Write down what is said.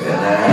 Yeah.